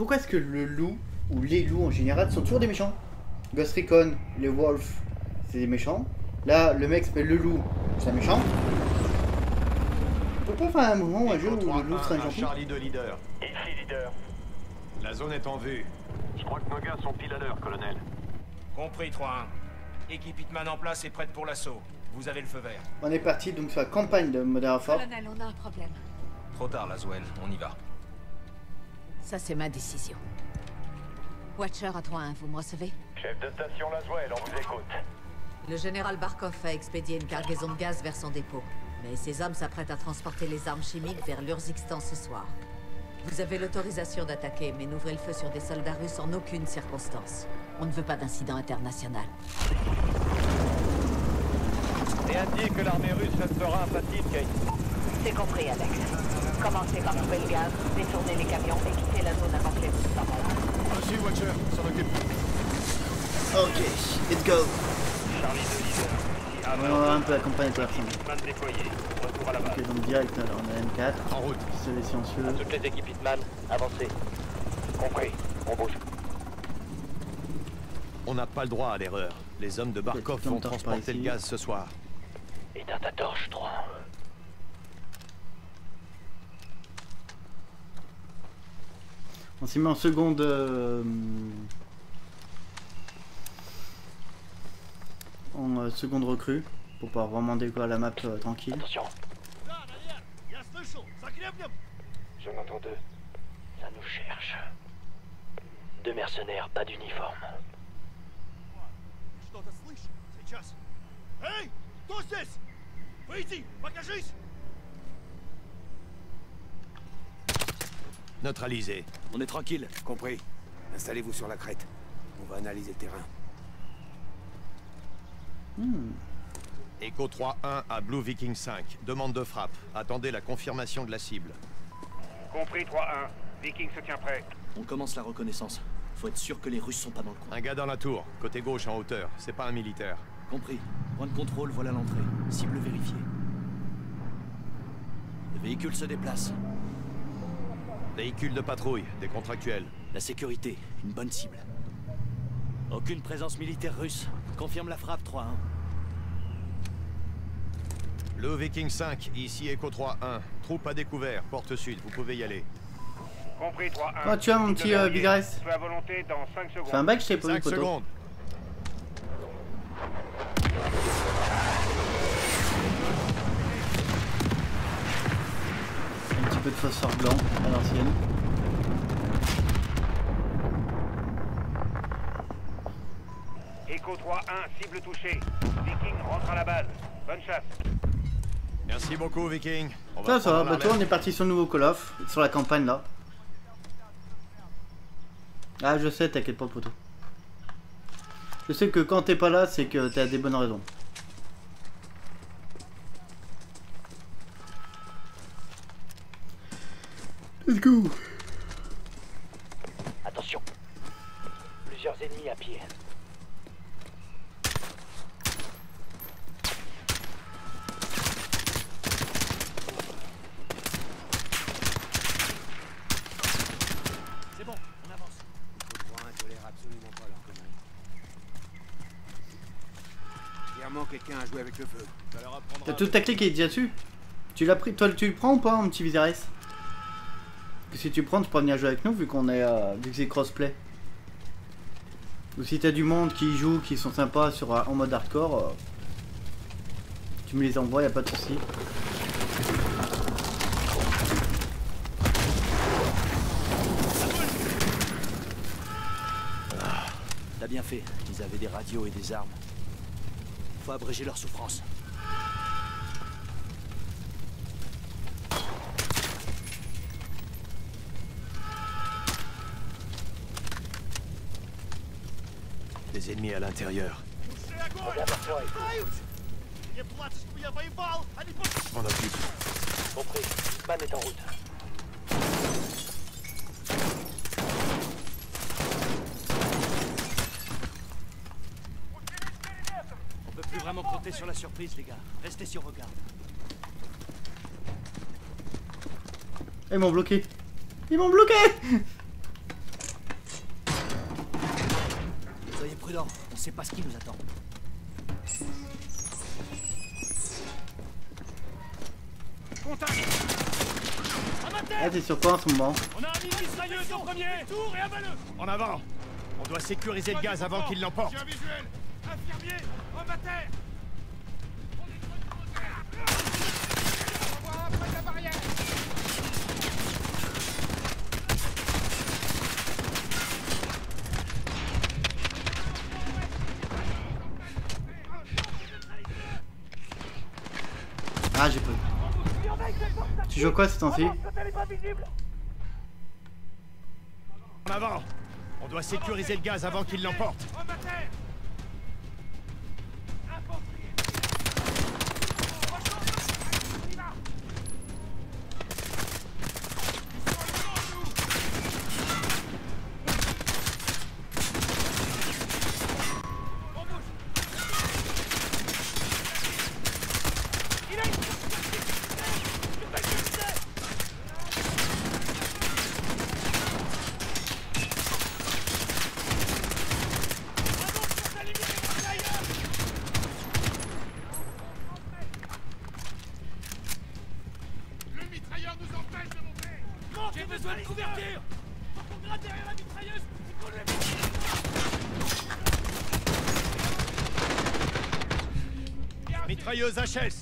Pourquoi est-ce que le loup, ou les loups en général, sont toujours des méchants? Ghost Recon, les wolves, c'est des méchants. Là, le mec s'appelle le loup, c'est un méchant. Pourquoi faire un moment un jeu où le loup serait un gentil Charlie de leader. Ici, leader. La zone est en vue. Je crois que nos gars sont pile à l'heure, colonel. Compris, 3-1. Équipe Hitman en place et prête pour l'assaut. Vous avez le feu vert. On est parti donc sur la campagne de Modern Warfare. Colonel, on a un problème. Trop tard, Laswell. On y va. Ça, c'est ma décision. Watcher à 3-1, vous me recevez? Chef de station Laswell, on vous écoute. Le général Barkov a expédié une cargaison de gaz vers son dépôt. Mais ses hommes s'apprêtent à transporter les armes chimiques vers l'Urzixstan ce soir. Vous avez l'autorisation d'attaquer, mais n'ouvrez le feu sur des soldats russes en aucune circonstance. On ne veut pas d'incident international. Et indique que l'armée russe restera Kate. C'est compris, Alex. Commencez par trouver le gaz, détourner les camions et quitter la zone avant que les s'en vont. Reçu, Watcher. S'en occupe. Ok, let's go. Charlie de leader. Ici, On va un peu la campagne de la Hitman déployé. Retour à la base. Ok, donc direct, alors on a M4, En route. pistolet silencieux. À toutes les équipes Hitman, avancez. Compris. On bouge. On n'a pas le droit à l'erreur. Les hommes de Barkov vont transporter le gaz ce soir. Éteins ta torche, 3. On s'y met en seconde. euh, en euh, seconde recrue. Pour pouvoir vraiment découvrir la map euh, tranquille. Attention. J'en entends deux. Ça nous cherche. Deux mercenaires, pas d'uniforme. Что-то слышу. Сейчас. Эй, кто здесь? Выйди, покажись! Neutralisé. On est tranquille, compris. Installez-vous sur la crête. On va analyser le terrain. Hmm. Echo 3-1 à Blue Viking 5. Demande de frappe. Attendez la confirmation de la cible. Compris, 3-1. Viking se tient prêt. On commence la reconnaissance. Faut être sûr que les Russes sont pas dans le coin. Un gars dans la tour, côté gauche en hauteur. C'est pas un militaire. Compris. Point de contrôle, voilà l'entrée. Cible vérifiée. Le véhicule se déplace. Véhicule de patrouille, des contractuels. La sécurité, une bonne cible. Aucune présence militaire russe. Confirme la frappe, 3-1. Blue Viking 5, ici Echo 3-1. Troupe à découvert, porte sud, vous pouvez y aller. Compris, 3-1. Oh, tu vois, mon petit, euh, Big Ice. Feu à volonté dans 5 secondes. C'est un bac, je t'ai pas vu 5 poteau. secondes. Peu de phosphore blanc à l'ancienne. Echo 3-1, cible touchée. Viking rentre à la base. Bonne chasse. Merci beaucoup, Viking. On Ça, ça va, bah toi on est parti sur le nouveau Call of, sur la campagne là. Ah je sais, t'inquiète pas poteau. Je sais que quand t'es pas là, c'est que t'as des bonnes raisons. Let's go Attention. Plusieurs ennemis à pied. C'est bon, on avance. Le tolère absolument pas leur connerie. Clairement, quelqu'un a joué avec le feu. T'as toute ta clé qui est déjà dessus Tu l'as pris, toi tu le prends ou pas mon petit Viserys? Si tu prends, tu peux venir jouer avec nous vu qu'on est euh, vu que c'est crossplay. Ou si t'as du monde qui joue, qui sont sympas sur euh, en mode hardcore, euh, tu me les envoies, y a pas de souci. T'as bien fait. Ils avaient des radios et des armes. Faut abréger leur souffrance. des ennemis à l'intérieur. On a plus. Compris. Ban est en route. On peut plus vraiment compter sur la surprise, les gars. Restez sur vos gardes. Ils m'ont bloqué. Ils m'ont bloqué sait pas ce qui nous attend. Contact. Ah, t'es sur quoi en ce moment. On a un mini mitrailleuse au premier. Tour et avaleux. En avant. On doit sécuriser le gaz avant qu'il l'emporte. J'ai un visuel Infirmier Homme à terre Envoie un près de la barrière Ah, j'ai pas. Quoi temps-ci En avant On doit sécuriser le gaz avant qu'il l'emporte. Joyeux Achèves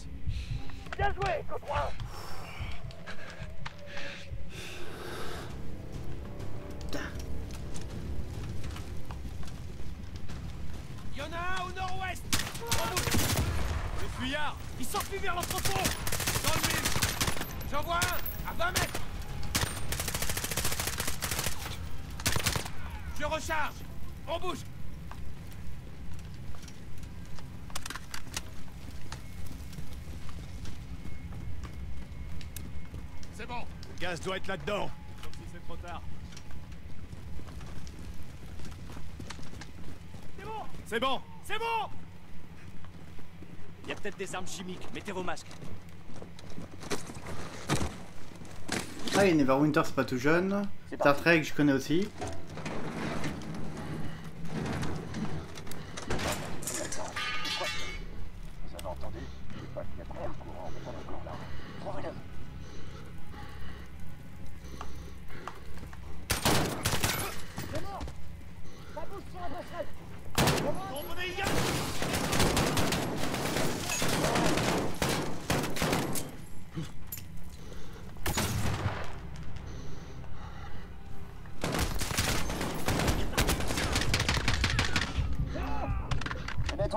gaz doit être là-dedans. Comme si c'est trop tard. C'est bon C'est bon C'est bon Il y a peut-être des armes chimiques. Mettez vos masques. Ah, et Neverwinter, c'est pas tout jeune. Star Trek, je connais aussi.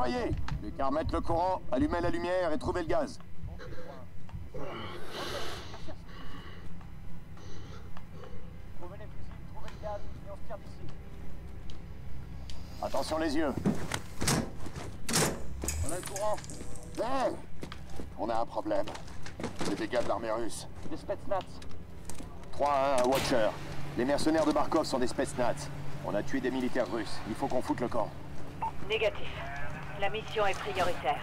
C'est Plus qu'à remettre le courant, allumer la lumière et trouver le gaz. Trouvez les fusibles, trouvez le gaz, et on se tire d'ici. Attention les yeux. On a le courant. Hé On a un problème. Les dégâts de l'armée russe. Des Spetsnaz. 3 à 1 Watcher. Les mercenaires de Barkov sont des Spetsnaz. On a tué des militaires russes. Il faut qu'on foute le camp. Négatif. La mission est prioritaire.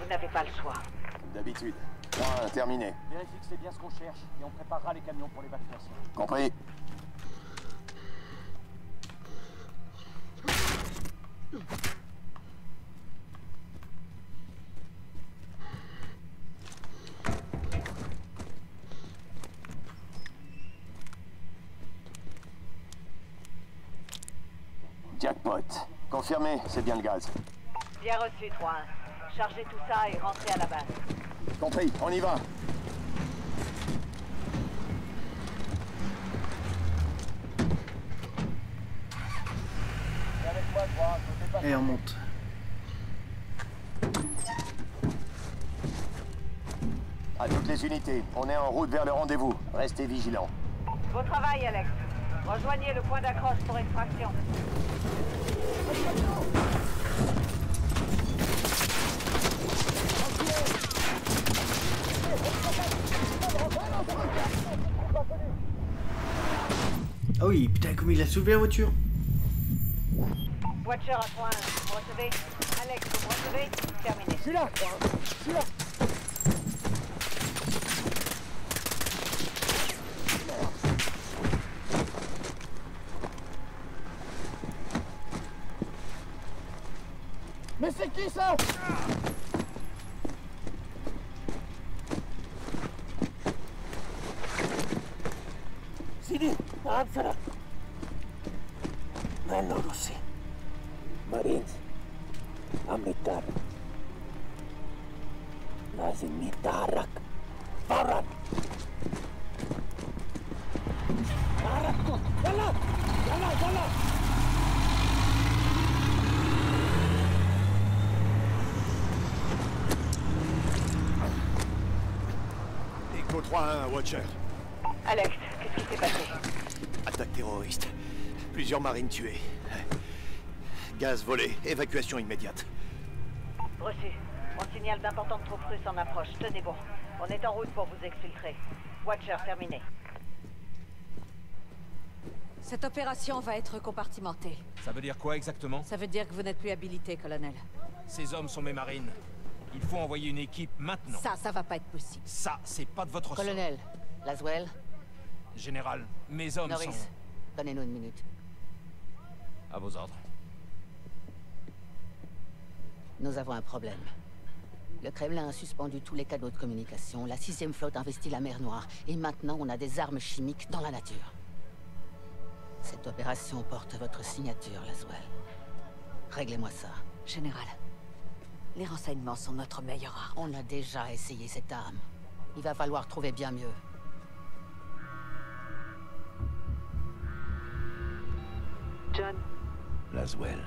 Vous n'avez pas le choix. D'habitude. 3 à 1, terminé. Vérifie que c'est bien ce qu'on cherche et on préparera les camions pour l'évacuation. Compris. Jackpot. Confirmé, c'est bien le gaz. Bien reçu, 3 Chargez tout ça et rentrez à la base. Compris, on y va. Et on monte. À toutes les unités, on est en route vers le rendez-vous. Restez vigilants. Beau travail, Alex. Rejoignez le point d'accroche pour extraction. Oui, putain, comme il a soulevé la voiture. Watcher à point. Vous recevez Alex, Motivate, terminé. Je suis là Je suis là Mais c'est qui ça? Marines tuées. Gaz volé. Évacuation immédiate. Reçu. On signale d'importantes troupes russes en approche. Tenez bon. On est en route pour vous exfiltrer. Watcher, terminé. Cette opération va être compartimentée. Ça veut dire quoi exactement? Ça veut dire que vous n'êtes plus habilité, colonel. Ces hommes sont mes marines. Il faut envoyer une équipe maintenant. Ça, ça va pas être possible. Ça, c'est pas de votre. Colonel, Laswell, Général, mes hommes Norris, sont... donnez-nous une minute. À vos ordres. Nous avons un problème. Le Kremlin a suspendu tous les canaux de communication, la sixième flotte investit la mer Noire, et maintenant on a des armes chimiques dans la nature. Cette opération porte votre signature, Laswell. Réglez-moi ça. Général, les renseignements sont notre meilleure arme. On a déjà essayé cette arme. Il va falloir trouver bien mieux. John, Laswell.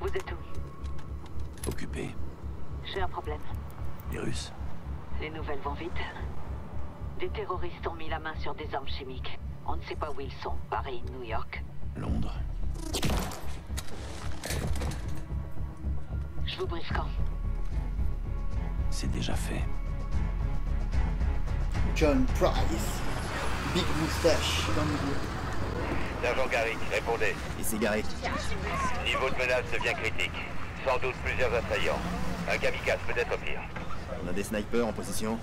vous êtes où? Occupé. J'ai un problème. Les Russes. Les nouvelles vont vite. Des terroristes ont mis la main sur des armes chimiques. On ne sait pas où ils sont. Paris, New York. Londres. Je vous brise quand C'est déjà fait. John Price. Big moustache dans le milieu. Sergent Garrick, répondez. Ici Garrick. Niveau de menace devient critique. Sans doute plusieurs assaillants. Un kamikaze peut-être pire. On a des snipers en position.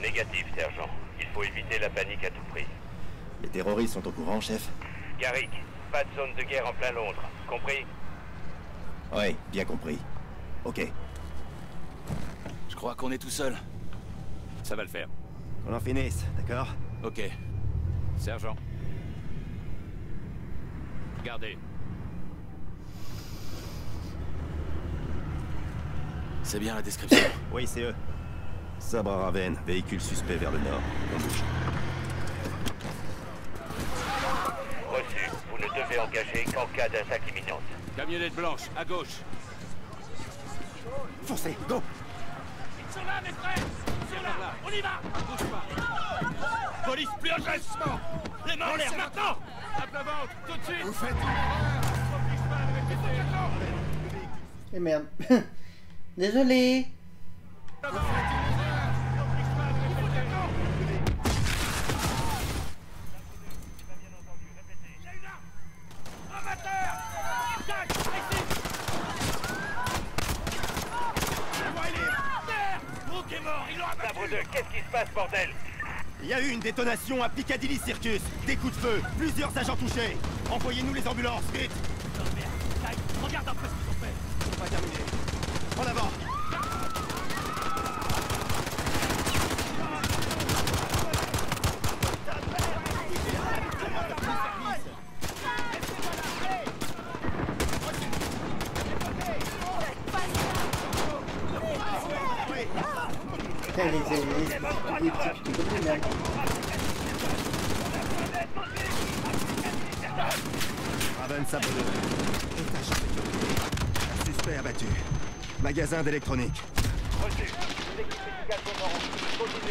Négatif, sergent. Il faut éviter la panique à tout prix. Les terroristes sont au courant, chef Garrick, pas de zone de guerre en plein Londres. Compris? Ouais, bien compris. Ok. Je crois qu'on est tout seul. Ça va le faire. On en finisse, d'accord? Ok. Sergent. Gardez. C'est bien la description. Oui, c'est eux. Sabre à Raven, véhicule suspect vers le nord. On bouge. Reçu. Vous ne devez engager qu'en cas d'attaque imminente. Camionnette blanche, à gauche. Foncez, go Ils sont là, mes frères Ils sont là On y va Bouge pas. Police, plus agressivement Les mains en l'air maintenant À plat ventre, tout de suite. Vous faites Eh merde. Désolé. Sabre 2, qu'est-ce qui se passe, bordel? Y a eu une détonation à Piccadilly Circus. Des coups de feu, plusieurs agents touchés. Envoyez-nous les ambulances, vite Regarde un peu ce qu'ils ont fait On va terminer. En avant Putain, les, les, les, les petits petits copains, merde. Raven, sabre 2. Étage en sécurité. Suspect abattu. Magasin d'électronique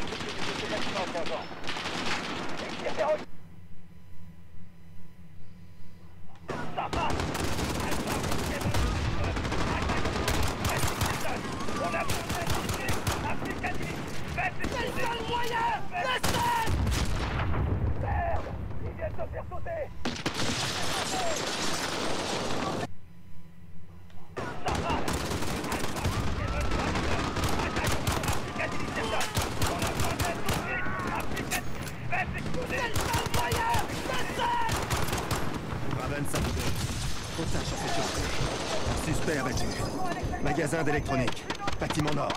sécuriser ce bâtiment, sergent. Ça va On a Applicatif Faites C'est le seul moyen Laissez Merde Ils viennent de faire sauter Ça va Raven, ça peut Otage en sécurité. Suspect abattu. Magasin d'électronique. Bâtiment nord.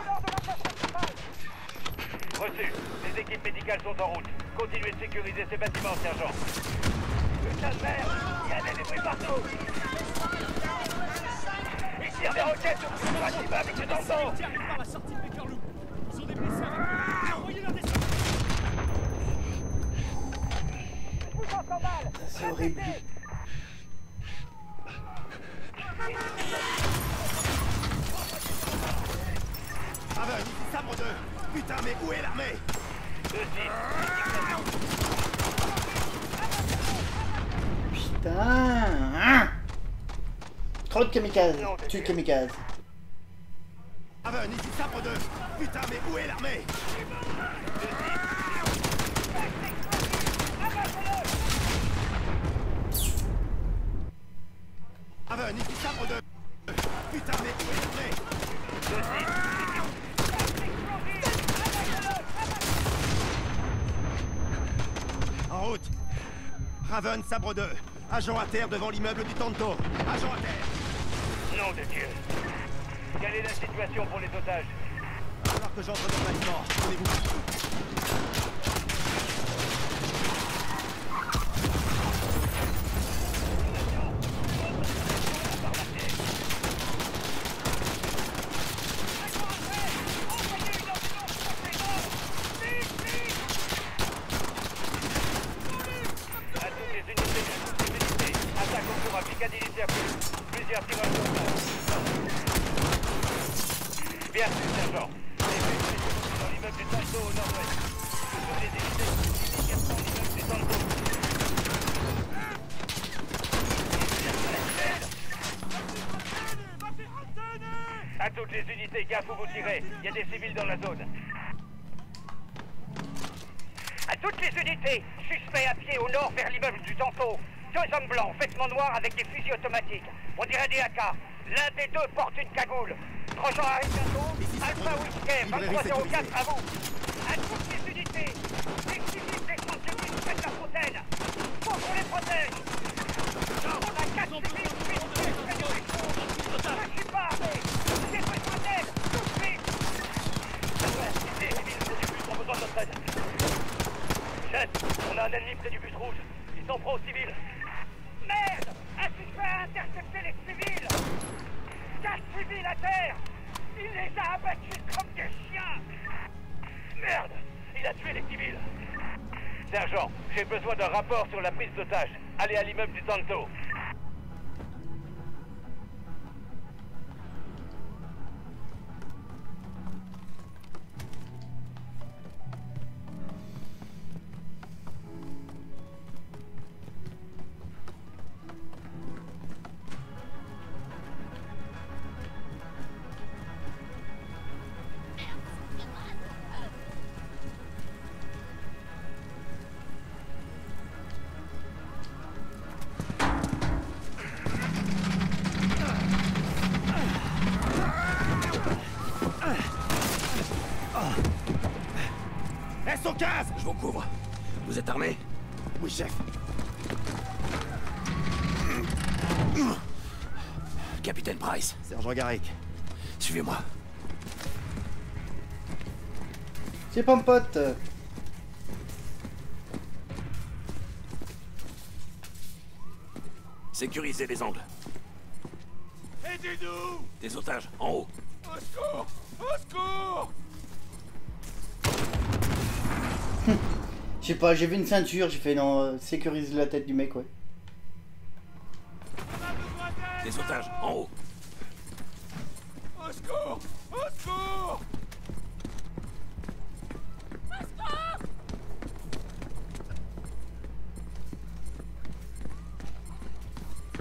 Reçu. Les équipes médicales sont en route. Continuez de sécuriser ces bâtiments, sergent. Putain de merde Il y a des débris partout Ils tirent des roquettes sur le bâtiment avec des arrivent par la sortie de Bakerloo. Ils ont des blessés avec eux. Envoyez-leur des C'est horrible. Raven, ici sabre 2. Putain, mais où est l'armée Putain hein. Trop de kamikazes. Tue le kamikaze. Raven, ici sabre 2. Putain, mais où est l'armée Raven, ici sabre 2. Putain, mais où est l'armée En route Raven, sabre 2. Agent à terre devant l'immeuble du Tanto. Agent à terre Nom de Dieu Quelle est la situation pour les otages? Falloir que j'entre dans le bâtiment. Tenez-vous. À toutes les unités, à toutes les unités. Attaque au cours à Piccadilly Circus. Plusieurs tirages sur place. Sûr, sergent. Les. À toutes les unités, gaffe où vous tirez. Il y a des civils dans la zone. À toutes les unités, suspect à pied au nord vers l'immeuble du Tanto. Deux hommes blancs, vêtements noirs avec des fusils automatiques. On dirait des AK. L'un des deux porte une cagoule. Grosjean arrive bientôt. Alpha Whiskey, Librairie 2304 à vous. À toutes les unités, les bus près de la fontaine. Faut qu'on les protège. On a quatre civils tués près du métro. Je suis pas armé. J'ai besoin d'aide, tout de suite. Les civils du bus ont besoin de notre aide. On a un ennemi près du bus rouge. Ils sont pro civils. Merde Un suspect a intercepté les civils? Quatre civils à terre Il les a abattus comme des chiens Merde Il a tué les civils Sergent, j'ai besoin d'un rapport sur la prise d'otage. Allez à l'immeuble du Tanto. SO15 Je vous couvre. Vous êtes armé? Oui, chef. Capitaine Price, Sergent Garrick. suivez-moi. C'est pas un pote. Sécurisez les angles. Aidez-nous Des otages, en haut. Au secours Au secours Je sais pas, j'ai vu une ceinture, j'ai fait non, euh, sécurise la tête du mec, ouais. Des otages, en haut. Au secours Au secours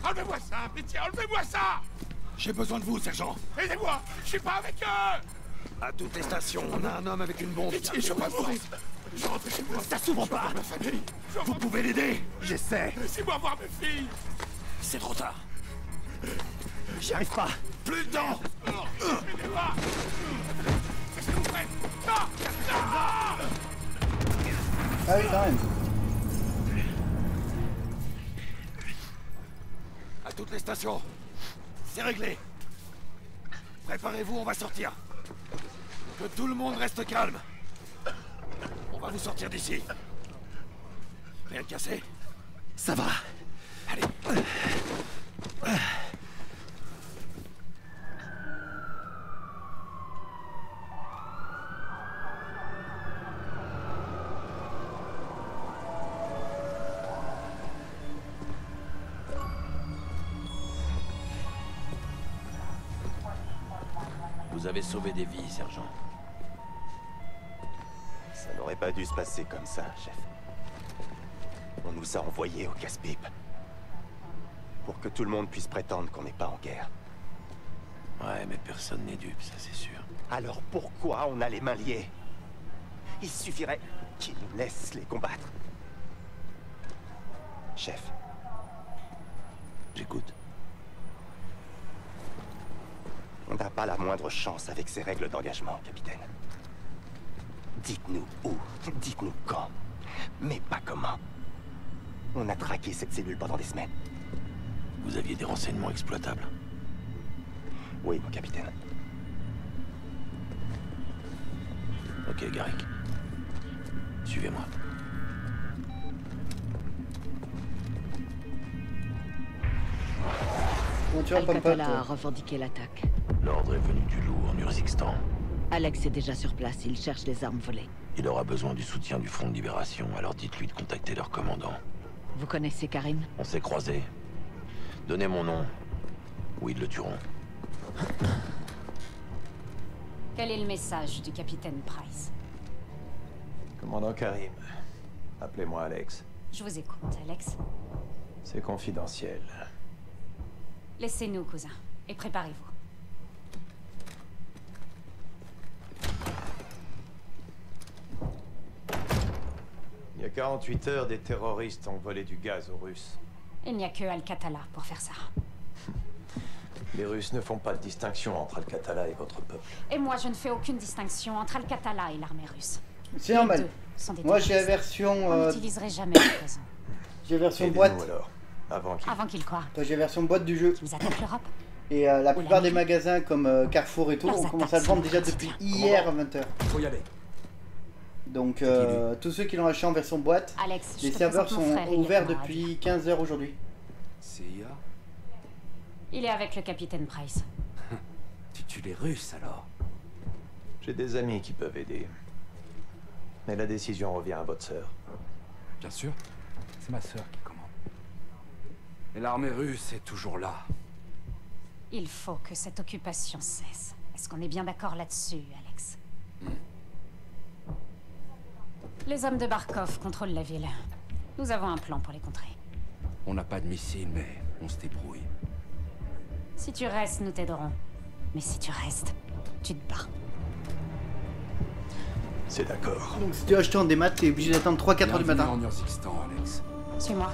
Enlevez-moi ça, pitié, enlevez-moi ça J'ai besoin de vous, sergent. Aidez-moi Je suis pas avec eux À toutes les stations, on a un homme avec une bombe. Pitié, je veux pas mourir Je rentre chez moi Ça s'ouvre pas. ma famille Vous pouvez l'aider J'essaie. Laissez-moi voir mes filles C'est trop tard. J'y arrive pas. Plus de temps Aidez-moi Qu'est-ce que vous faites Non Non Ah oui, quand même. À toutes les stations. C'est réglé. Préparez-vous, on va sortir. Que tout le monde reste calme. On va vous sortir d'ici. Rien de cassé Ça va. Allez. Vous avez sauvé des vies, sergent. Pas dû se passer comme ça, chef. On nous a envoyés au casse-pipe. Pour que tout le monde puisse prétendre qu'on n'est pas en guerre. Ouais, mais personne n'est dupe, ça c'est sûr. Alors pourquoi on a les mains liées? Il suffirait qu'ils nous laissent les combattre. Chef, J'écoute. on n'a pas la moindre chance avec ces règles d'engagement, capitaine. Dites-nous où, dites-nous quand, mais pas comment. On a traqué cette cellule pendant des semaines. Vous aviez des renseignements exploitables Oui, mon capitaine. Ok, Garrick. Suivez-moi. Comment tu vas, a revendiqué l'attaque. L'ordre est venu du loup en Urzikstan. Alex est déjà sur place, il cherche les armes volées. Il aura besoin du soutien du Front de Libération, alors dites-lui de contacter leur commandant. Vous connaissez Karim On s'est croisés. Donnez mon nom. ou ils le tueront. Quel est le message du capitaine Price? Commandant Karim, appelez-moi Alex. Je vous écoute, Alex. C'est confidentiel. Laissez-nous, cousin, et préparez-vous. Il y a 48 heures, des terroristes ont volé du gaz aux Russes. Il n'y a que Al-Qatala pour faire ça. Les Russes ne font pas de distinction entre Al-Qatala et votre peuple. Et moi, je ne fais aucune distinction entre Al-Qatala et l'armée russe. C'est Les normal. deux sont des Moi j'ai la version. On euh, n'utiliserait jamais j'ai la version boîte. alors, avant qu'il... Avant qu'il quoi Toi j'ai la version boîte du jeu. Ils attaquent l'Europe Et euh, la Ou plupart des magasins comme euh, Carrefour et tout, Leurs on commence à le vendre déjà depuis hier à 20h. Faut y aller. Donc euh, tous ceux qui l'ont acheté en version boîte, Alex, je les serveurs sont ouverts depuis 15h aujourd'hui. CIA Il est avec le capitaine Price. Tu tues les Russes alors J'ai des amis qui peuvent aider. Mais la décision revient à votre sœur. Bien sûr. C'est ma sœur qui commande. Et l'armée russe est toujours là. Il faut que cette occupation cesse. Est-ce qu'on est bien d'accord là-dessus, Alex? Les hommes de Barkov contrôlent la ville. Nous avons un plan pour les contrer. On n'a pas de missiles, mais on se débrouille. Si tu restes, nous t'aiderons. Mais si tu restes, tu te bats. C'est d'accord. Donc si tu as acheté en démat, t'es obligé d'attendre 3-4 heures du matin. Alex. Suis-moi.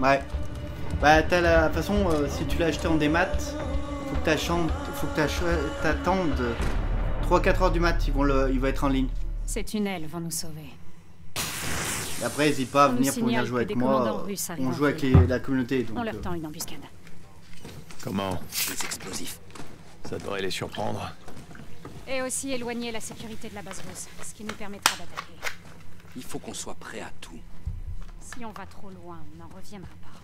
Ouais. Bah t'as la de toute façon, euh, si tu l'as acheté en démat, faut que t'attendes 3-4 heures du mat, ils vont, le, il va être en ligne. Ces tunnels vont nous sauver. Et après, n'hésite pas à venir pour venir jouer avec moi. On joue avec les- la communauté. Donc, On leur euh, tend une embuscade. Comment Des explosifs. Ça devrait les surprendre. Et aussi éloigner la sécurité de la base russe, ce qui nous permettra d'attaquer. Il faut qu'on soit prêt à tout. Si on va trop loin, on n'en reviendra pas.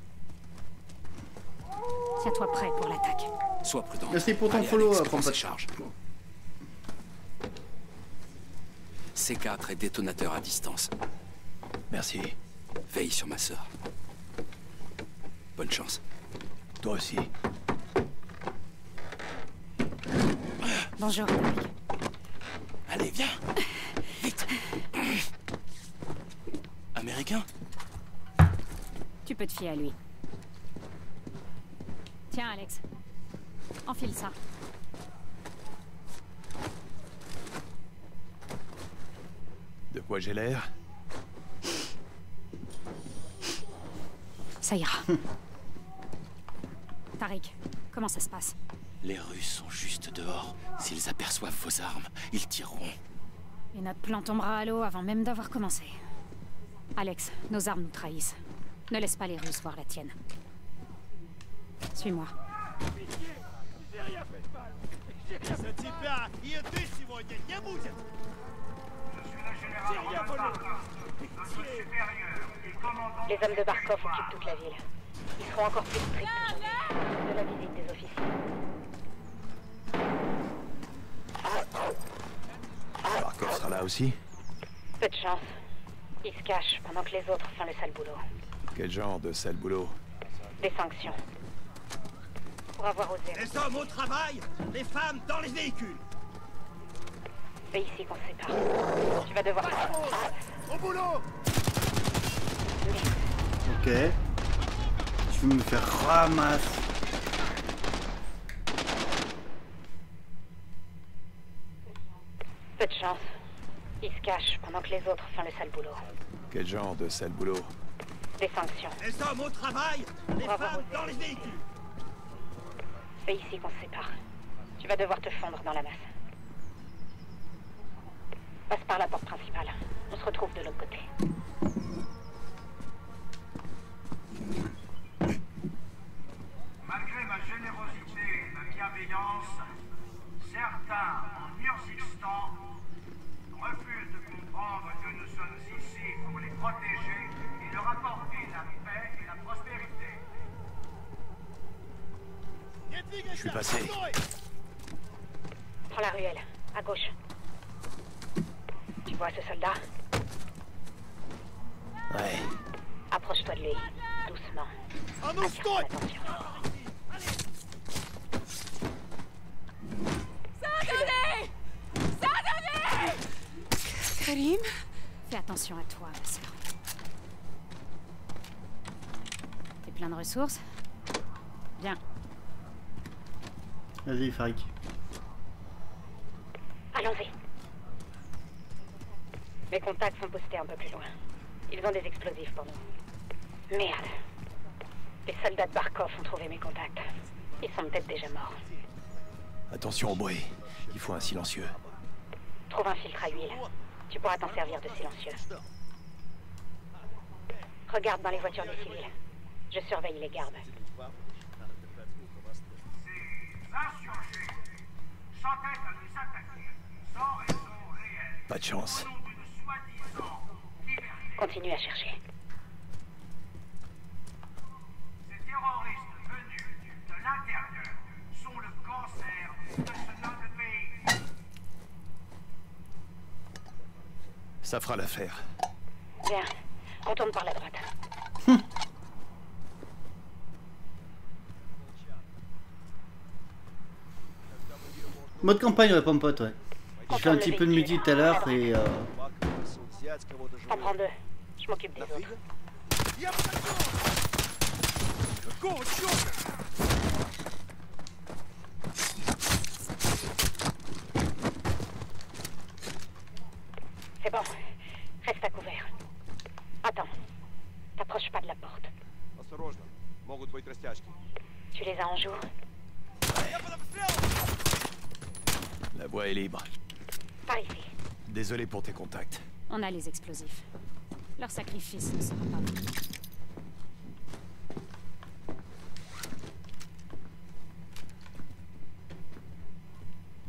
Tiens-toi prêt pour l'attaque. Sois prudent. Merci pour ton Allez, follow, Alex, euh, prends Pompette. ses charges. C4 et détonateur à distance. Merci. Veille sur ma sœur. Bonne chance. Toi aussi. Bonjour, Eric. Allez, viens Vite Américain? Tu peux te fier à lui. Tiens, Alex. Enfile ça. De quoi j'ai l'air Ça ira. Tariq, comment ça se passe? Les Russes sont juste dehors. S'ils aperçoivent vos armes, ils tireront. Et notre plan tombera à l'eau avant même d'avoir commencé. Alex, nos armes nous trahissent. Ne laisse pas les Russes voir la tienne. Suis-moi. Les hommes de Barkov occupent toute la ville. Ils seront encore plus stricts de la visite des officiers. Barkov sera là aussi Peu de chance. Ils se cachent pendant que les autres font le sale boulot. Quel genre de sale boulot? Des sanctions. Pour avoir osé. Les hommes au travail, les femmes dans les véhicules! C'est ici qu'on se sépare. Tu vas devoir... Au boulot! Ok. Je vais me faire ramasse. Peu de chance. Ils se cachent pendant que les autres font le sale boulot. Quel genre de sale boulot? Des sanctions. Les hommes au travail, les femmes dans les véhicules! C'est ici qu'on se sépare. Tu vas devoir te fondre dans la masse. Passe par la porte principale. On se retrouve de l'autre côté. Malgré ma générosité et ma bienveillance, certains en Urzixstan refusent de comprendre que nous sommes ici pour les protéger et leur apporter la paix et la prospérité. Je suis passé. Prends la ruelle, à gauche. Tu vois ce soldat Ouais. Approche-toi de lui, doucement. Attire attention. Karim Fais attention à toi, ma sœur. T'es plein de ressources Bien. Vas-y, Farik. Allons-y. Mes contacts sont postés un peu plus loin. Ils ont des explosifs pour nous. Merde. Les soldats de Barkov ont trouvé mes contacts. Ils sont peut-être déjà morts. Attention au bruit. Il faut un silencieux. Trouve un filtre à huile. Tu pourras t'en servir de silencieux. Regarde dans les voitures des civils. Je surveille les gardes. Pas de chance. Continue à chercher. Ces terroristes venus de l'intérieur sont le cancer de ce noble pays. Ça fera l'affaire. Bien. Retourne par la droite. Mode campagne, ouais, pompote, ouais. J'ai fait un petit peu de midi tout à l'heure et. Euh... T'en prends deux. Je m'occupe des autres. C'est bon. Reste à couvert. Attends. T'approches pas de la porte. Tu les as en joue La voie est libre. Par ici. Désolé pour tes contacts. On a les explosifs. Leur sacrifice ne sera pas vain.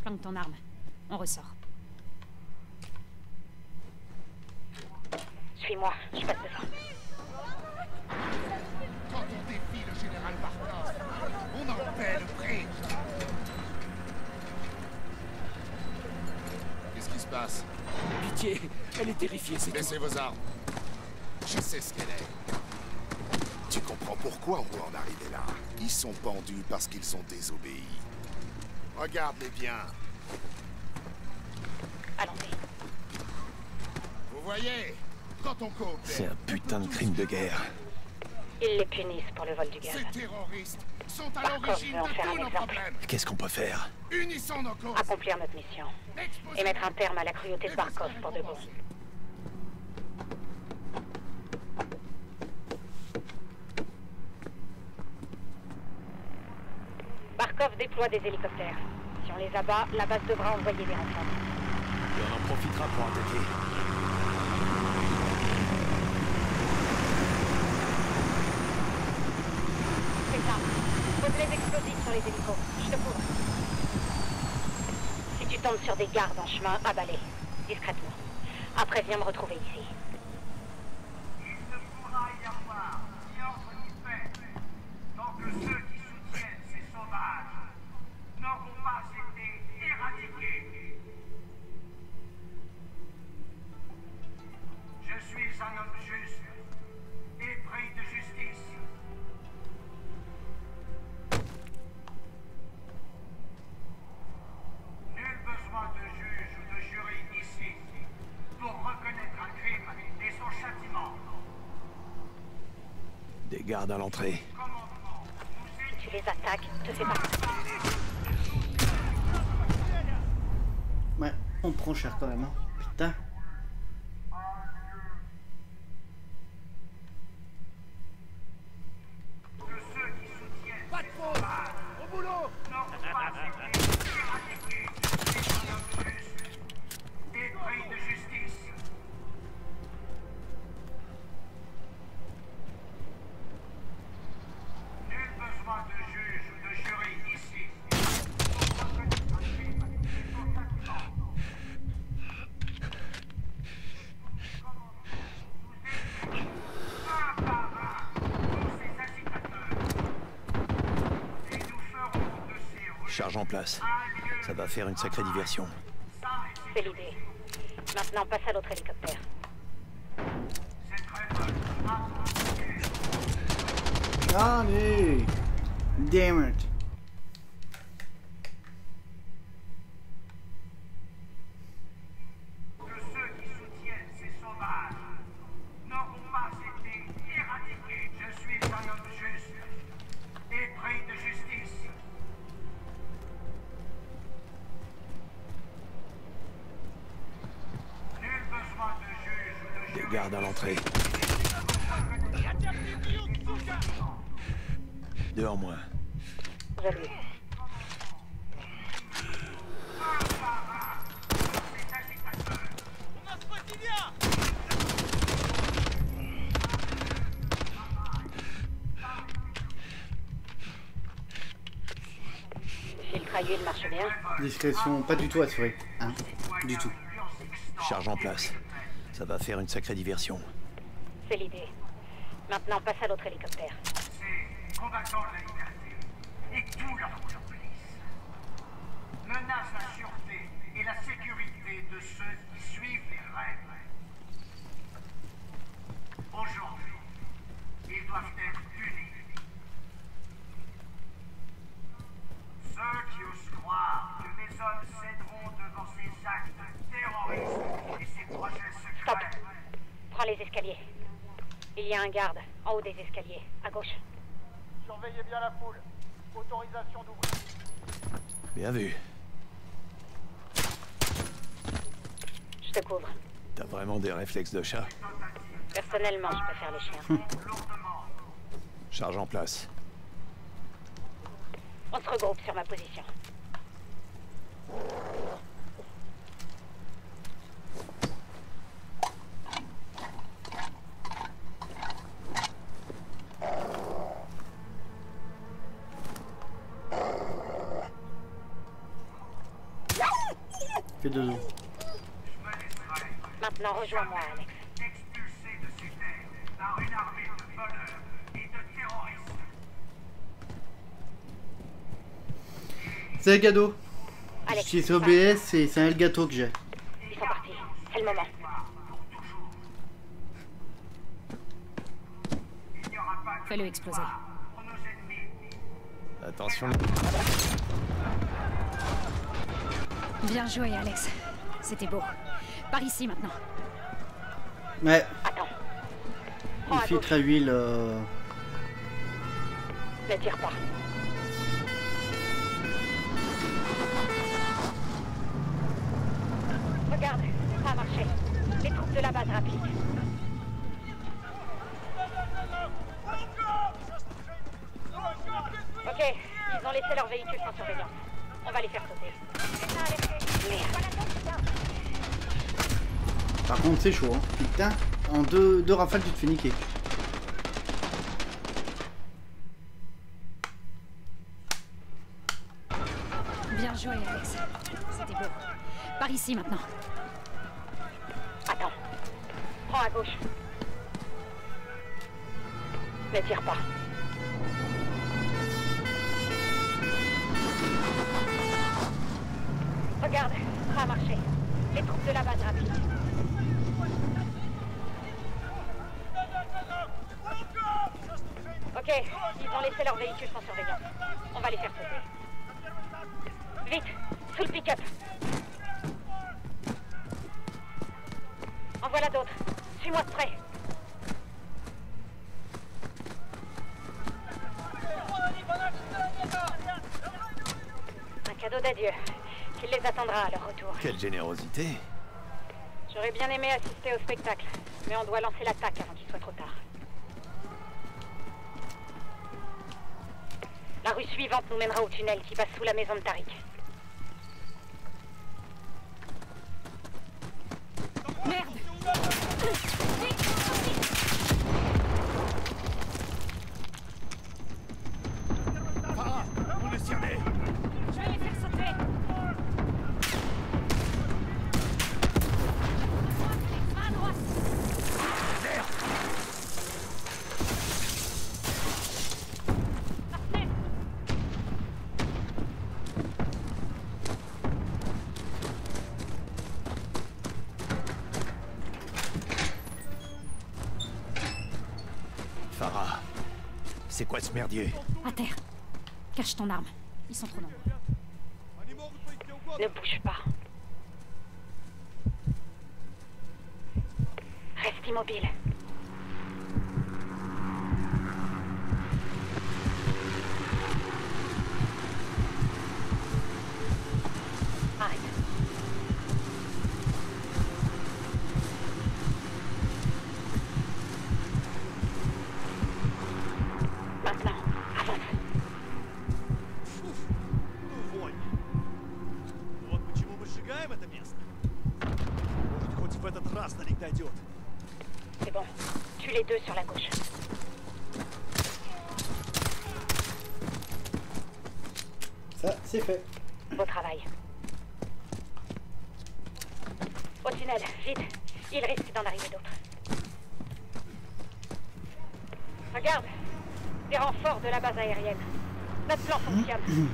Planque ton arme. On ressort. Suis-moi. Je passe devant. Quand on défie le général Barkov, on en paie le prix. Qu'est-ce qui se passe? Pitié, elle est terrifiée, c'est Laissez vos armes. Je sais ce qu'elle est. Tu comprends pourquoi on doit en arriver là Ils sont pendus parce qu'ils ont désobéi. Regarde-les bien. Allons-y. Vous voyez Quand on coopère... C'est un putain de crime de guerre. Ils les punissent pour le vol du gaz. Ces terroristes sont à l'origine de tous nos problèmes. Qu'est-ce qu'on peut faire? Unissons nos causes. Accomplir notre mission. Et mettre un terme à la cruauté de Barkov pour de bon. l'emploi des hélicoptères. Si on les abat, la base devra envoyer des renforts. Et on en profitera pour attaquer. C'est ça. Pose les explosifs sur les hélicos. Je te couvre. Si tu tombes sur des gardes en chemin, abat-les. Discrètement. Après, viens me retrouver ici. Gardes à l'entrée. Si tu les attaques, te fais pas. Ouais, on prend cher quand même. Hein. Putain. Pas de faute Au boulot Non, pas été éradiqués. Je suis un homme juste, épris de justice. Nul besoin de juge ou de jury ici. Charge en place. Ça va faire une sacrée diversion. C'est l'idée. Maintenant, passe à l'autre hélicoptère. Deux en moins. Huile marche bien. Discrétion pas du tout assurée. Hein Du tout. Charge en place. Ça va faire une sacrée diversion. C'est l'idée. Maintenant, passe à l'autre hélicoptère. Combattants de la liberté et tout leur complice menacent la sûreté et la sécurité de ceux qui suivent les règles. Aujourd'hui, ils doivent être punis. Ceux qui osent croire que les hommes céderont devant ces actes terroristes et ces projets Stop. secrets. Prends les escaliers. Il y a un garde en haut des escaliers, à gauche. Surveillez bien la foule. Autorisation d'ouvrir. Bien vu. Je te couvre. T'as vraiment des réflexes de chat? Personnellement, je préfère les chiens. Charge en place. On se regroupe sur ma position. Fais deux. Maintenant, rejoins-moi, Alex. Expulsés de ces terres par une armée de voleurs et de terroristes. C'est un cadeau. Si c'est OBS, c'est c'est un gâteau que j'ai. Ils sont partis. C'est le moment. Fais-le exploser. Attention. Bien joué, Alex. C'était beau. Par ici maintenant. Ouais. Attends. Il filtre à huile. euh, Ne tire pas. Regarde, ça a marché. Les troupes de la base rapide. Ok, ils ont laissé leur véhicule sans surveillance. On va les faire sauter. Par contre, c'est chaud, hein. Putain, en deux, rafales, tu te fais niquer. Bien joué, Alex. C'était beau. Par ici, maintenant. Un cadeau d'adieu. Qui les attendra à leur retour. Quelle générosité. J'aurais bien aimé assister au spectacle, mais on doit lancer l'attaque avant qu'il soit trop tard. La rue suivante nous mènera au tunnel qui passe sous la maison de Tariq. Ton arme. Ils sont trop nombreux. C'est fait. Beau travail. Au tunnel, vite. Il risque d'en arriver d'autres. Regarde. Des renforts de la base aérienne. Notre plan fonctionne.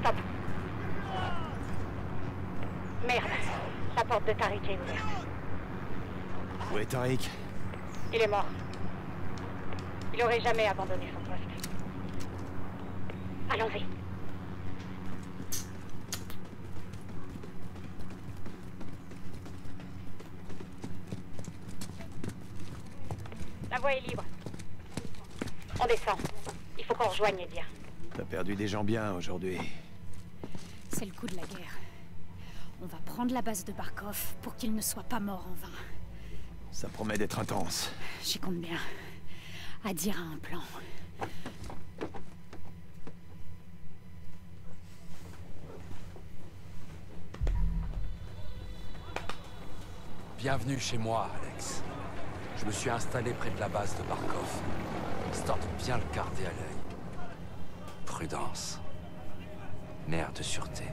Stop. Merde. La porte de Tariq est ouverte. Où est Tariq Il est mort. Il aurait jamais abandonné son. Allons-y. La voie est libre. On descend. Il faut qu'on rejoigne Edia. T'as perdu des gens bien aujourd'hui. C'est le coup de la guerre. On va prendre la base de Barkov pour qu'il ne soit pas mort en vain. Ça promet d'être intense. J'y compte bien. À dire à un plan. Bienvenue chez moi, Alex. Je me suis installé près de la base de Barkov, histoire de bien le garder à l'œil. Prudence. Mère de sûreté.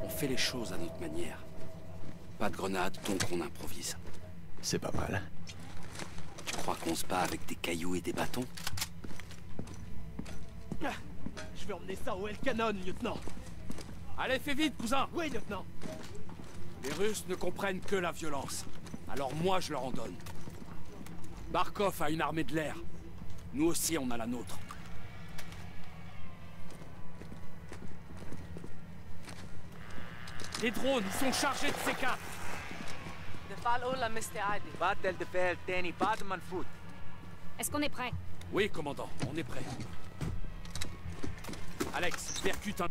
On fait les choses à notre manière. Pas de grenades, donc on improvise. C'est pas mal. Tu crois qu'on se bat avec des cailloux et des bâtons? Je vais emmener ça au El Canon, lieutenant. Allez, fais vite, cousin. Oui, lieutenant. Les Russes ne comprennent que la violence. Alors moi, je leur en donne. Barkov a une armée de l'air. Nous aussi, on a la nôtre. Les drones, ils sont chargés de C4. Est-ce qu'on est prêt? Oui, commandant, on est prêt. Alex, percute un...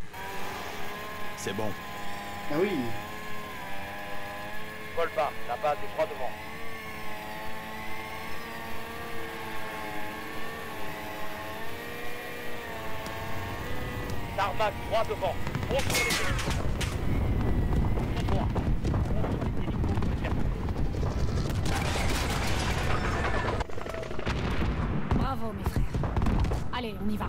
C'est bon. Ah oui. Vole pas, la base est droit devant. Tarmac droit devant. Monte sur les hélicos. Tout droit. Monte sur les hélicos pour les faire Bravo, mes frères. Allez, on y va.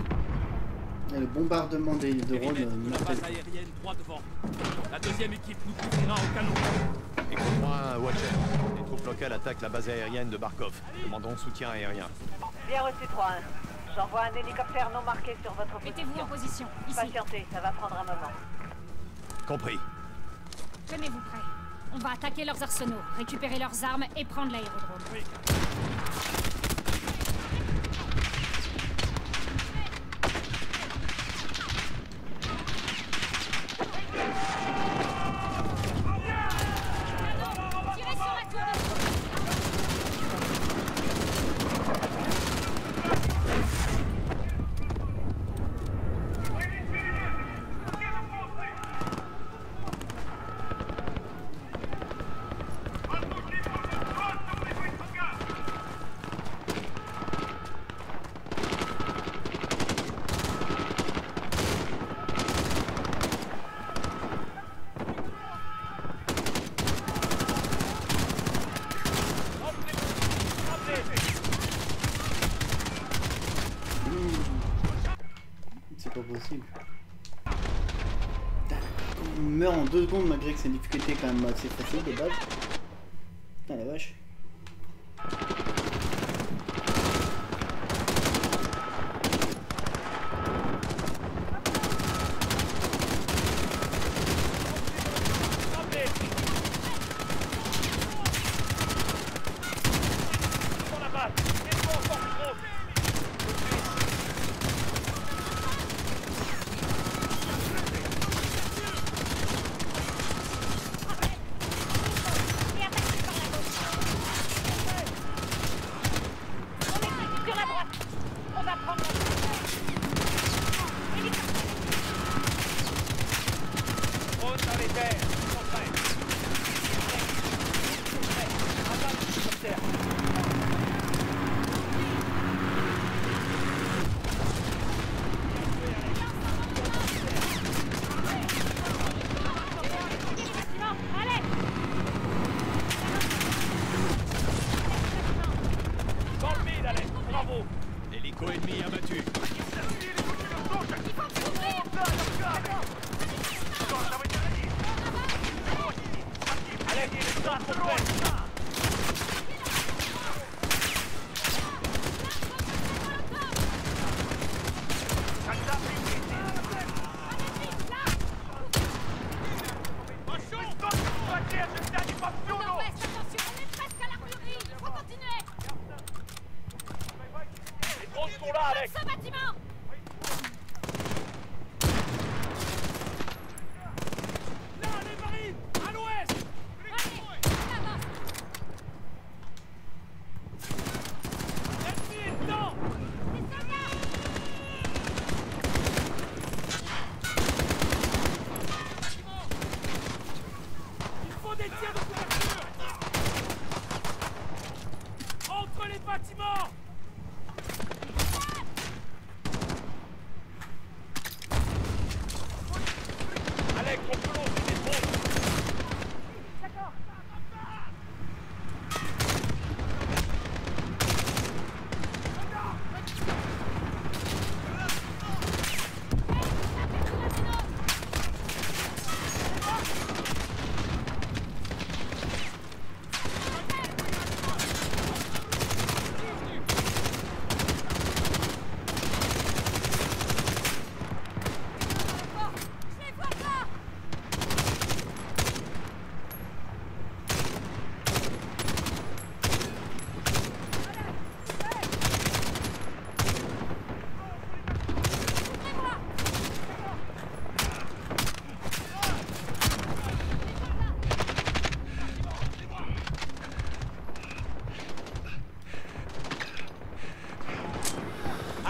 Et le bombardement des drones euh, la base aérienne droit devant. La deuxième équipe nous couvrira au canon. 3-1 Watcher. Les troupes locales attaquent la base aérienne de Barkov. Demandons soutien aérien. Bien reçu 3-1. J'envoie un hélicoptère non marqué sur votre position. Mettez-vous en position, ici. Patientez, ça va prendre un moment. Compris. Tenez-vous prêts. On va attaquer leurs arsenaux, récupérer leurs armes et prendre l'aérodrome. On meurt en deux secondes malgré que c'est une difficulté quand même assez facile de base.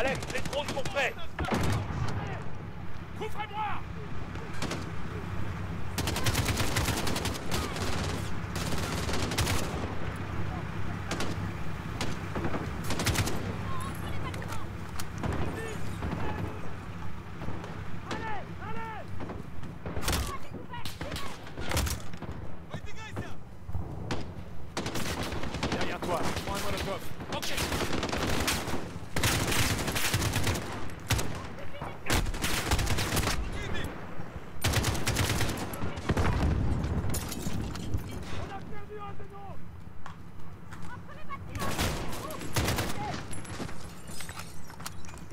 Alex, les drones sont prêts Couvrez-moi Derrière toi. Prends un molotov. Ok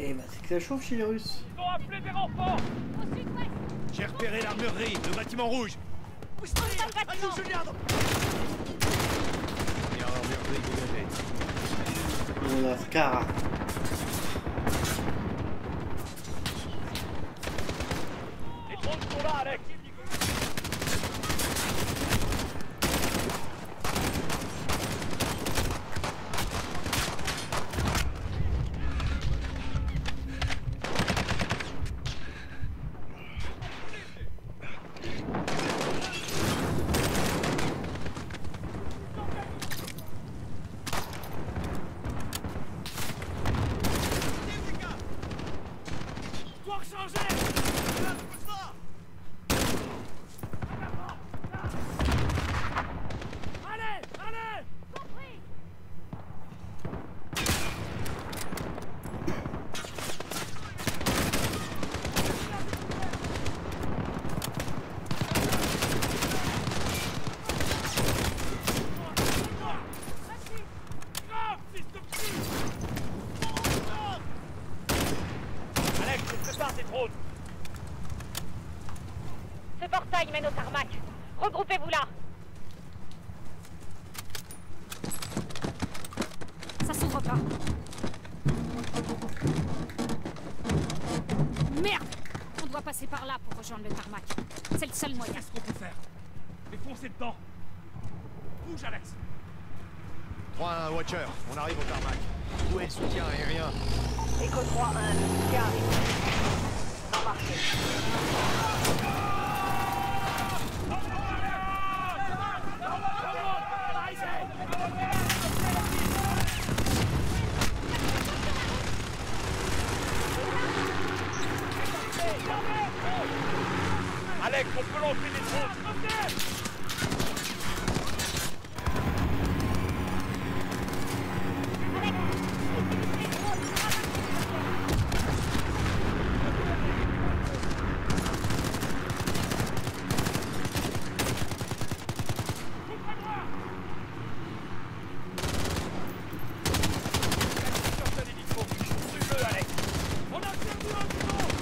Eh bah c'est que ça chauffe chez les Russes. Ils ont appelé des renforts J'ai repéré l'armurerie, le bâtiment rouge. Oh la. Les drones sont là, Alex Dois changer Allez, allez Compris Alex, prépare tes drones Ce portail mène au tarmac. Regroupez-vous là. Ça s'ouvre pas. Merde On doit passer par là pour rejoindre le tarmac. C'est le seul moyen. Qu'est-ce qu'on peut faire Mais foncez dedans Bouge, Alex 3-1, Watcher, on arrive au tarmac. Où est le soutien aérien Echo 3-1, le soutien arrive. Non marché. Alex, on peut lancer des drones Brûle-le, Alex On a perdu un pilote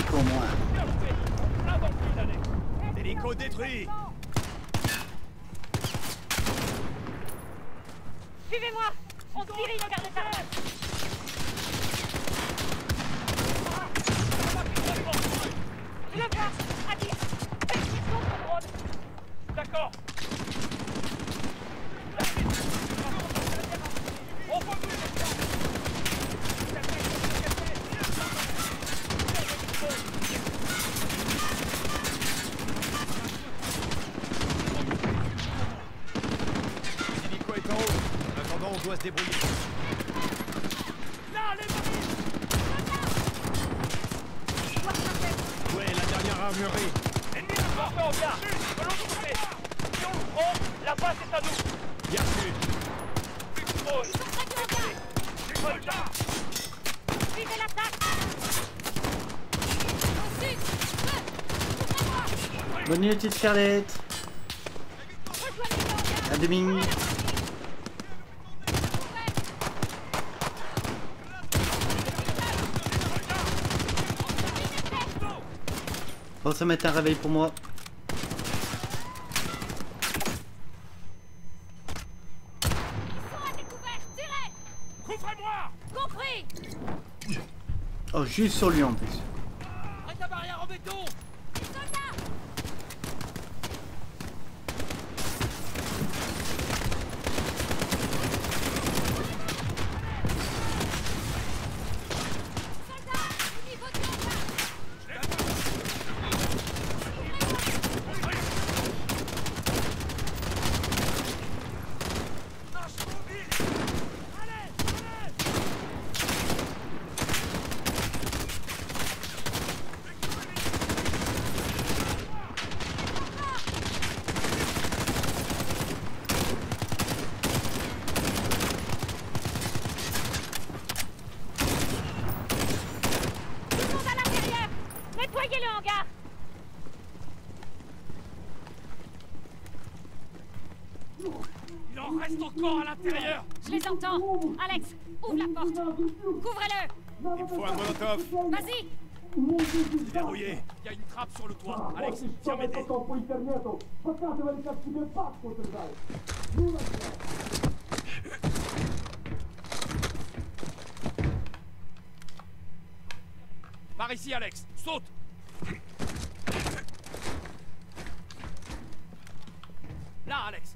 Et au moins. Hélico détruit. Suivez-moi. On se dirige vers le tarmac. Je le vois. Adil Faites sur ton drone. D'accord On rebouche L'hélico est en haut. En attendant, on doit se débrouiller. Là, les marines Où est la dernière armurerie Ennemi de force en vient De l'autre côté Si on le prend, la base est à nous Bien sûr. Oh, Du soldat Suivez l'attaque Bonne nuit, petite Scarlett. À demi. Bon, ça mettre un réveil pour moi. Couvrez-moi Compris Oh, juste sur lui en plus. À l'intérieur Je les entends Alex, ouvre la porte Couvrez-le Il me faut un molotov. Vas-y Verrouillé. Il y a une trappe sur le toit. Alex, viens m'aider. Par ici, Alex. Saute Là, Alex.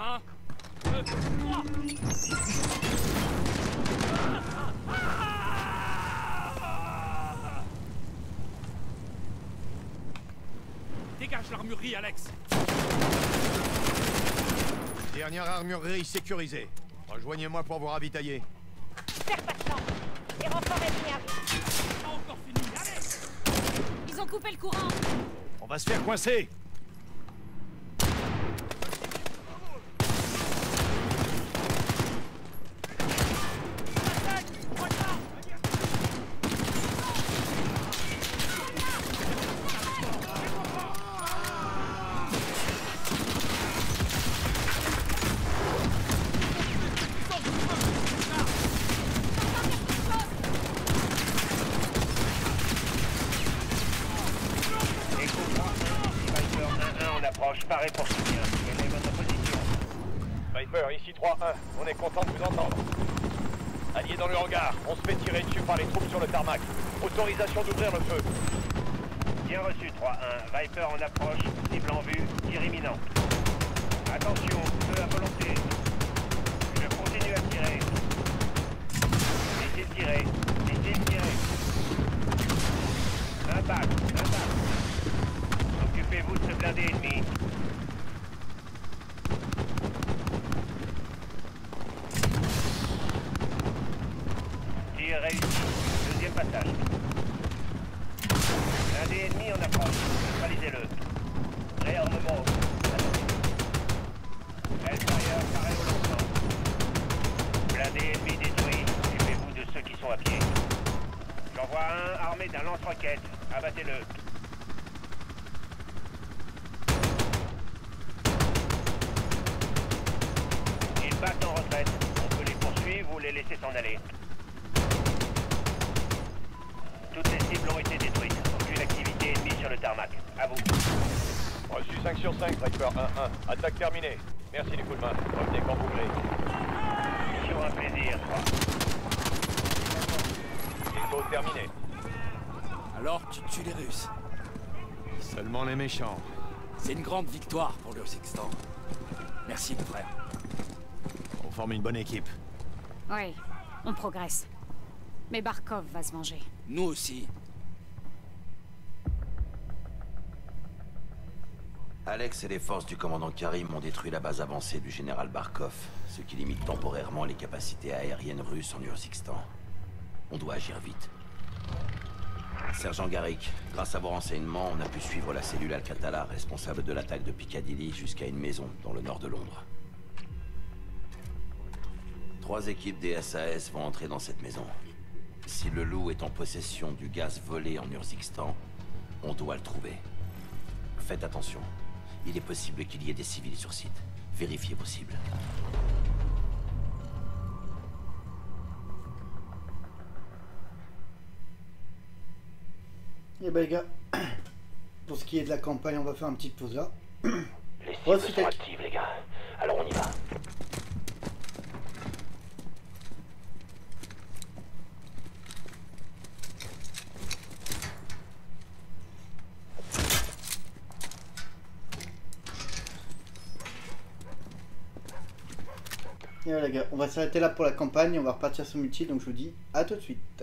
Un, deux, trois. Dégage l'armurerie, Alex. Dernière armurerie sécurisée. Rejoignez-moi pour vous ravitailler. Perds pas de temps. Les renforts est Pas encore fini, Alex Ils ont coupé le courant On va se faire coincer. Écho 3-1, Viper 1-1 en paré pour soutien. Quelle est votre position Viper, ici 3-1. On est content de vous entendre. Alliés dans le hangar, on se fait tirer dessus par les troupes sur le tarmac. Autorisation d'ouvrir le feu. Bien reçu 3-1, Viper en approche, cible en vue, tir imminent. Attention, feu à volonté. Je continue à tirer. Laissez tirer, laissez tirer. Impact, impact. Occupez-vous de ce blindé ennemi. Tir réussi. Deuxième passage. Blindé ennemi en approche. Neutralisez-le. Réarmement. Extérieur, carré au lancement. Blindé ennemi détruit. Occupez-vous de ceux qui sont à pied. J'en vois un armé d'un lance-roquette. Abattez-le. Ils battent en retraite. On peut les poursuivre ou les laisser s'en aller. Toutes les cibles ont été détruites. Aucune activité ennemie sur le tarmac. À vous. Reçu 5 sur 5, Viper 1-1. Attaque terminée. Merci du coup de main. Revenez quand vous voulez. Mission un plaisir. Info terminé. Alors, tu tues les Russes. Seulement les méchants. C'est une grande victoire pour l'Urzixstan. Merci, mon frère. On forme une bonne équipe. Oui, on progresse. Mais Barkov va se venger. Nous aussi. Alex et les forces du commandant Karim ont détruit la base avancée du général Barkov, ce qui limite temporairement les capacités aériennes russes en Urzixstan. On doit agir vite. Sergent Garrick, grâce à vos renseignements, on a pu suivre la cellule Alcatala, responsable de l'attaque de Piccadilly, jusqu'à une maison dans le nord de Londres. Trois équipes des SAS vont entrer dans cette maison. Si le loup est en possession du gaz volé en Urzixstan, on doit le trouver. Faites attention. Il est possible qu'il y ait des civils sur site. Vérifiez vos cibles. Et ben les gars, pour ce qui est de la campagne, on va faire une petite pause là. Les cibles sont actives, les gars. Alors on y va. Et voilà les gars, on va s'arrêter là pour la campagne, on va repartir sur multi, donc je vous dis à tout de suite.